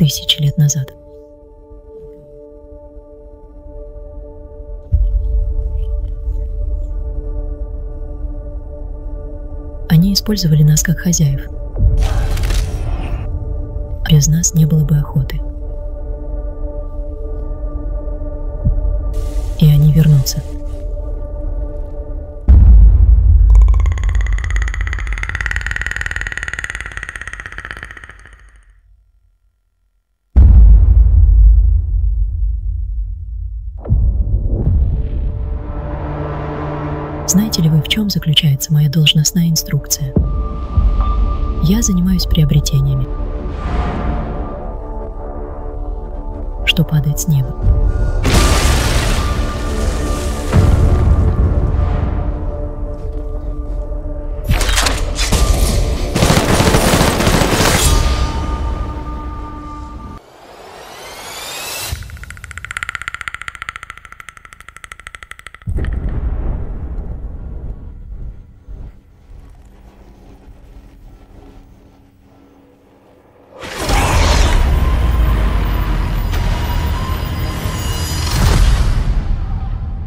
тысячи лет назад. Они использовали нас как хозяев. Без нас не было бы охоты. И они вернутся. Знаете ли вы, в чем заключается моя должностная инструкция? Я занимаюсь приобретениями. Что падает с неба.